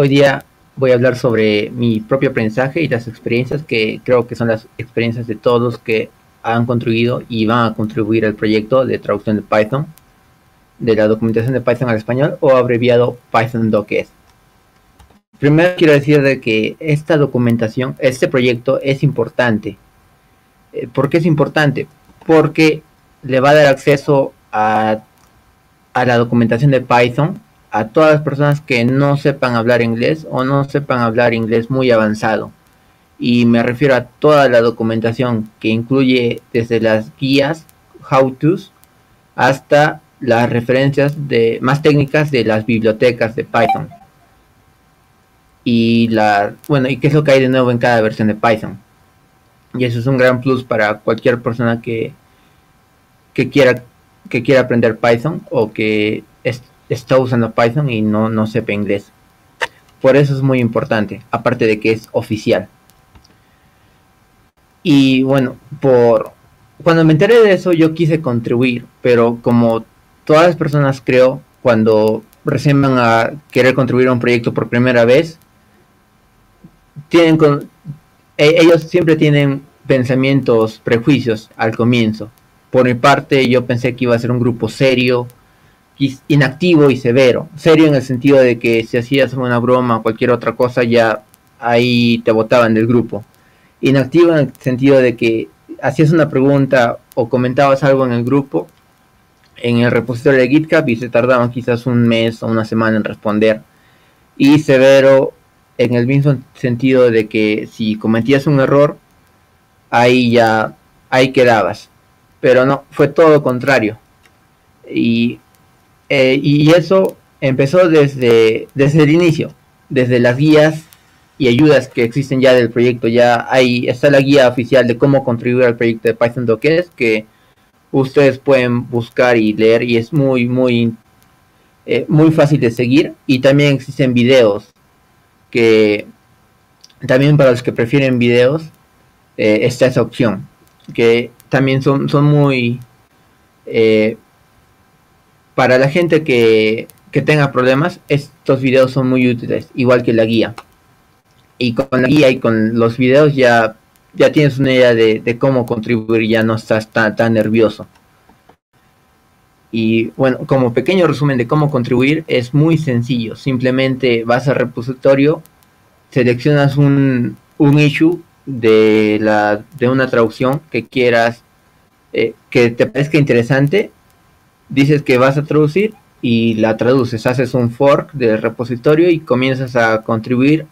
hoy día voy a hablar sobre mi propio aprendizaje y las experiencias que creo que son las experiencias de todos que han contribuido y van a contribuir al proyecto de traducción de Python, de la documentación de Python al español o abreviado Python DocS. Primero quiero decir de que esta documentación, este proyecto es importante. Eh, ¿Por qué es importante? Porque le va a dar acceso a, a la documentación de Python a todas las personas que no sepan hablar inglés o no sepan hablar inglés muy avanzado. Y me refiero a toda la documentación que incluye desde las guías, how-tos, hasta las referencias de, más técnicas de las bibliotecas de Python. Y la, bueno, y qué es lo que hay de nuevo en cada versión de Python. Y eso es un gran plus para cualquier persona que, que quiera que quiera aprender Python o que está usando Python y no, no sepa inglés. Por eso es muy importante, aparte de que es oficial. Y bueno, por cuando me enteré de eso yo quise contribuir, pero como todas las personas creo, cuando recién van a querer contribuir a un proyecto por primera vez, tienen con, e, ellos siempre tienen pensamientos, prejuicios al comienzo. Por mi parte, yo pensé que iba a ser un grupo serio, inactivo y severo. Serio en el sentido de que si hacías una broma o cualquier otra cosa, ya ahí te botaban del grupo. Inactivo en el sentido de que hacías una pregunta o comentabas algo en el grupo, en el repositorio de GitHub y se tardaban quizás un mes o una semana en responder. Y severo en el mismo sentido de que si cometías un error, ahí ya, ahí quedabas. Pero no, fue todo contrario. Y eh, y eso empezó desde, desde el inicio, desde las guías y ayudas que existen ya del proyecto. Ya ahí está la guía oficial de cómo contribuir al proyecto de Python Dockers que ustedes pueden buscar y leer y es muy, muy, eh, muy fácil de seguir. Y también existen videos que también para los que prefieren videos eh, está esa opción que también son, son muy para la gente que, tenga problemas, estos videos son muy útiles, igual que la guía. Y con la guía y con los videos ya, ya tienes una idea de, cómo contribuir, ya no estás tan, tan nervioso. Y bueno, como pequeño resumen de cómo contribuir, es muy sencillo. Simplemente vas al repositorio, seleccionas un, un issue de, la, de una traducción que quieras, eh, que te parezca interesante dices que vas a traducir y la traduces, haces un fork del repositorio y comienzas a contribuir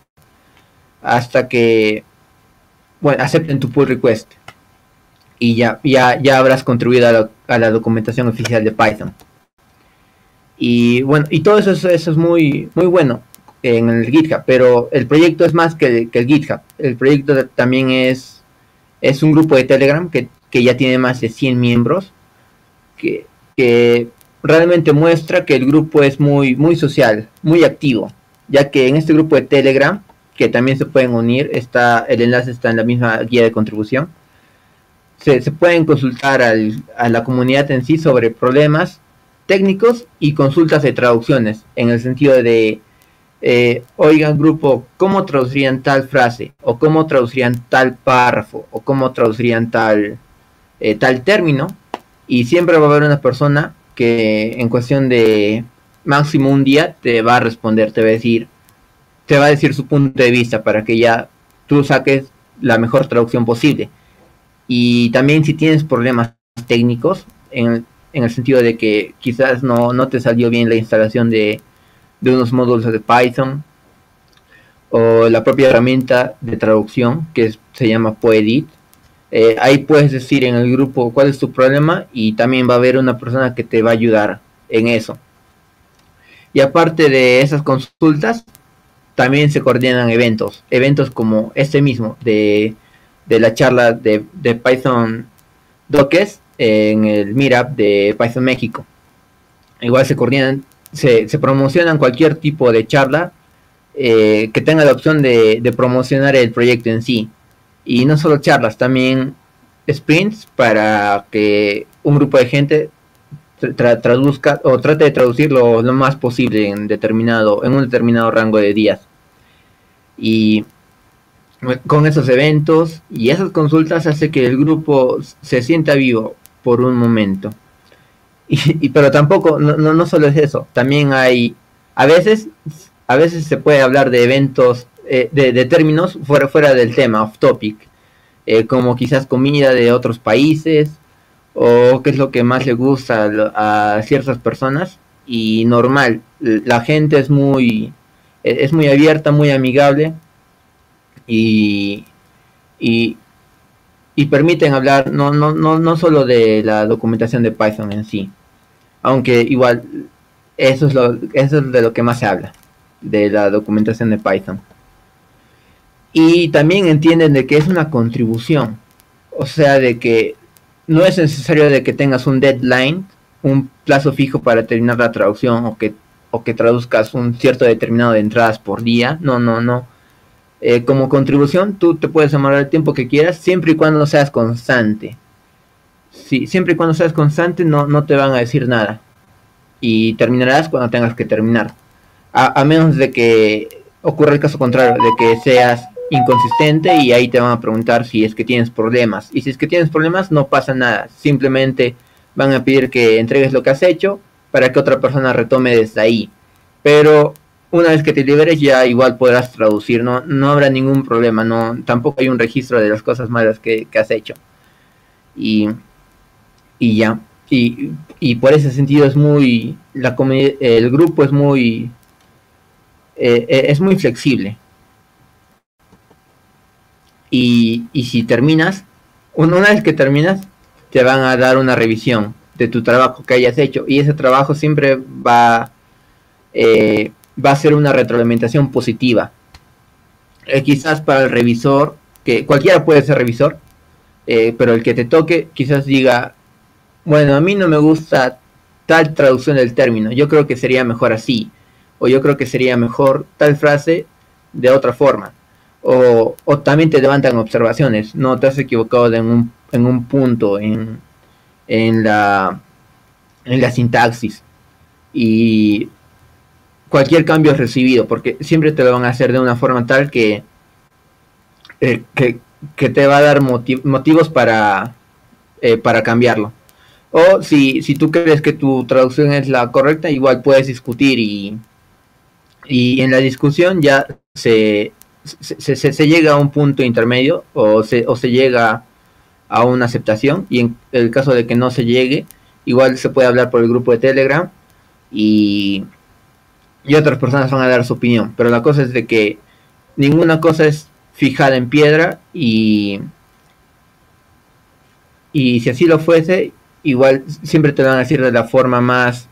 hasta que bueno, acepten tu pull request y ya, ya, ya habrás contribuido a la, documentación oficial de Python. Y bueno, y todo eso, eso, es muy, muy bueno en el GitHub, pero el proyecto es más que, que el GitHub. El proyecto también es, es un grupo de Telegram que, que ya tiene más de 100 miembros, que que realmente muestra que el grupo es muy, muy social, muy activo, ya que en este grupo de Telegram, que también se pueden unir, está, el enlace está en la misma guía de contribución, se, pueden consultar a la comunidad en sí sobre problemas técnicos y consultas de traducciones, en el sentido de, eh, oigan grupo, ¿cómo traducirían tal frase? ¿O cómo traducirían tal párrafo? ¿O cómo traducirían tal, eh, tal término? Y siempre va a haber una persona que en cuestión de máximo un día te va a responder, te va a decir, te va a decir su punto de vista para que ya tú saques la mejor traducción posible. Y también si tienes problemas técnicos, en, el sentido de que quizás no, no te salió bien la instalación de, de unos módulos de Python, o la propia herramienta de traducción que se llama Poedit, eh, ahí puedes decir en el grupo cuál es tu problema y también va a haber una persona que te va a ayudar en eso. Y aparte de esas consultas, también se coordinan eventos, eventos como este mismo de, la charla de, Python Dockers en el Meetup de Python México. Igual se coordinan, se, promocionan cualquier tipo de charla eh, que tenga la opción de promocionar el proyecto en sí y no solo charlas, también sprints para que un grupo de gente traduzca o trate de traducirlo lo más posible en determinado en un determinado rango de días. Y con esos eventos y esas consultas hace que el grupo se sienta vivo por un momento. Y, pero tampoco, no, no, solo es eso, también hay, a veces, a veces se puede hablar de eventos, eh, de, términos fuera, fuera del tema, off topic, eh, como quizás comida de otros países, o qué es lo que más le gusta a, ciertas personas, y normal, la gente es muy, es muy abierta, muy amigable, y, y, permiten hablar no, no, no, no solo de la documentación de Python en sí, aunque igual eso es, lo, eso es de lo que más se habla, de la documentación de Python. Y también entienden de que es una contribución, o sea, de que no es necesario de que tengas un deadline, un plazo fijo para terminar la traducción o que, o que traduzcas un cierto determinado de entradas por día, no, no, no eh, como contribución, tú te puedes demorar el tiempo que quieras, siempre y cuando seas constante. Sí, siempre y cuando seas constante, no, no te van a decir nada. Y terminarás cuando tengas que terminar. A, menos de que ocurra el caso contrario, de que seas inconsistente y ahí te van a preguntar si es que tienes problemas. Y si es que tienes problemas, no pasa nada. Simplemente van a pedir que entregues lo que has hecho para que otra persona retome desde ahí. Pero una vez que te liberes ya igual podrás traducir, no, no habrá ningún problema, no, tampoco hay un registro de las cosas malas que, has hecho. Y, y ya, y, y, por ese sentido es muy, la el grupo es muy, eh, eh, es muy flexible. Y, y si terminas, una vez que terminas, te van a dar una revisión de tu trabajo que hayas hecho. Y ese trabajo siempre va eh, va a ser una retroalimentación positiva. Eh, quizás para el revisor, que cualquiera puede ser revisor, eh, pero el que te toque quizás diga, bueno, a mí no me gusta tal traducción del término, yo creo que sería mejor así, o yo creo que sería mejor tal frase de otra forma, o, o también te levantan observaciones, no te has equivocado en un, en un punto en, en, la, en la sintaxis, y cualquier cambio es recibido, porque siempre te lo van a hacer de una forma tal que, eh, que, te va a dar motivos para, eh, para cambiarlo. O si, si tú crees que tu traducción es la correcta, igual puedes discutir y, y en la discusión ya se, se, llega a un punto intermedio o se, o se llega a una aceptación y en el caso de que no se llegue, igual se puede hablar por el grupo de Telegram y otras personas van a dar su opinión. Pero la cosa es de que ninguna cosa es fijada en piedra y si así lo fuese, igual siempre te van a decir de la forma más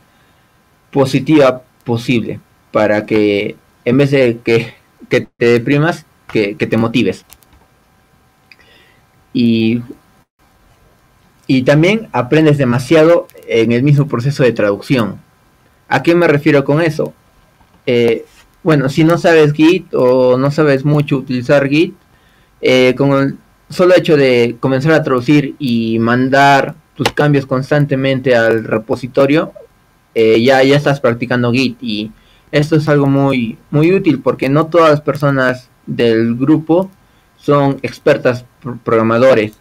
positiva posible para que en vez de que, te deprimas, que, que, te motives. Y, y también aprendes demasiado en el mismo proceso de traducción. ¿A qué me refiero con eso? Eh, bueno, si no sabes Git o no sabes mucho utilizar Git, eh, con el solo hecho de comenzar a traducir y mandar tus cambios constantemente al repositorio, eh, ya, ya estás practicando Git y esto es algo muy, muy útil porque no todas las personas del grupo son expertas programadores.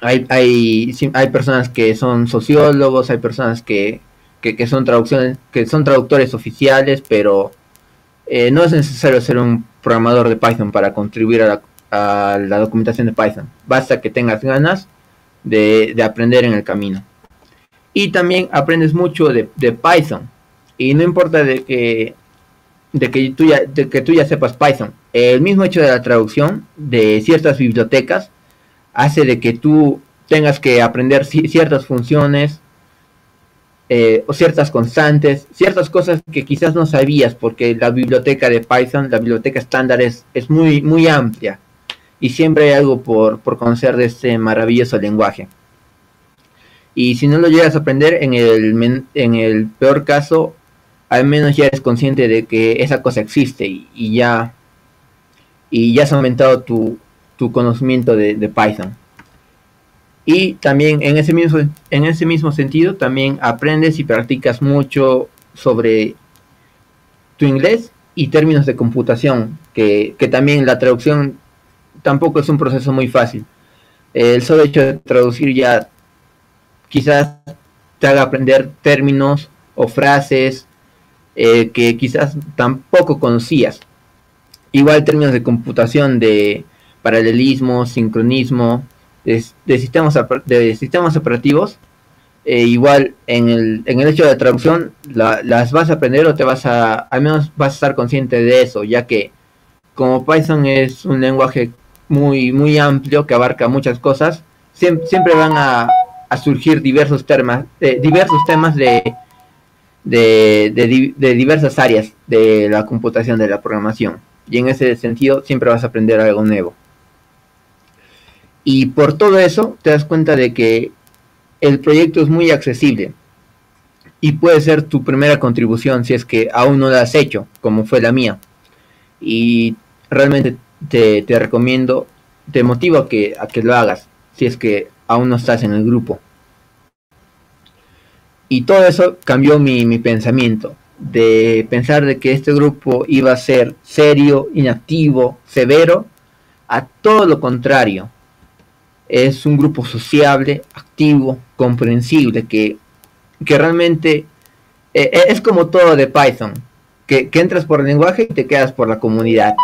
hay, hay, hay personas que son sociólogos, hay personas que que, son traducciones, que son traductores oficiales, pero eh, no es necesario ser un programador de Python para contribuir a la, documentación de Python. Basta que tengas ganas de, aprender en el camino. Y también aprendes mucho de, Python. Y no importa de que, de, que tú ya, de que tú ya sepas Python. El mismo hecho de la traducción de ciertas bibliotecas hace de que tú tengas que aprender ciertas funciones eh, o ciertas constantes, ciertas cosas que quizás no sabías porque la biblioteca de Python, la biblioteca estándar es, es muy, muy amplia y siempre hay algo por, conocer de este maravilloso lenguaje. Y si no lo llegas a aprender, en el, en el peor caso, al menos ya eres consciente de que esa cosa existe y, ya, y ya has aumentado tu, conocimiento de Python. Y también en ese mismo, en ese mismo sentido, también aprendes y practicas mucho sobre tu inglés y términos de computación, que, que también la traducción tampoco es un proceso muy fácil. El solo hecho de traducir ya quizás te haga aprender términos o frases eh, que quizás tampoco conocías. Igual términos de computación, de paralelismo, sincronismo, de, sistemas, de sistemas operativos, eh, igual en el, en el hecho de traducción las vas a aprender o te vas a, al menos vas a estar consciente de eso, ya que como Python es un lenguaje muy, muy amplio que abarca muchas cosas, siempre, van a, surgir diversos temas, eh, diversos temas de, de, diversas áreas de la computación, de la programación. Y en ese sentido siempre vas a aprender algo nuevo. Y por todo eso te das cuenta de que el proyecto es muy accesible y puede ser tu primera contribución si es que aún no la has hecho, como fue la mía. Y realmente te, te recomiendo, te motivo a que, a que lo hagas si es que aún no estás en el grupo. Y todo eso cambió mi, mi pensamiento, de pensar de que este grupo iba a ser serio, inactivo, severo, a todo lo contrario. Es un grupo sociable, activo, comprensible, que, que realmente eh, es como todo de Python, que, que entras por el lenguaje y te quedas por la comunidad.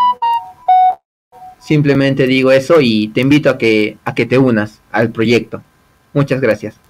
Simplemente digo eso y te invito a que, a que te unas al proyecto. Muchas gracias.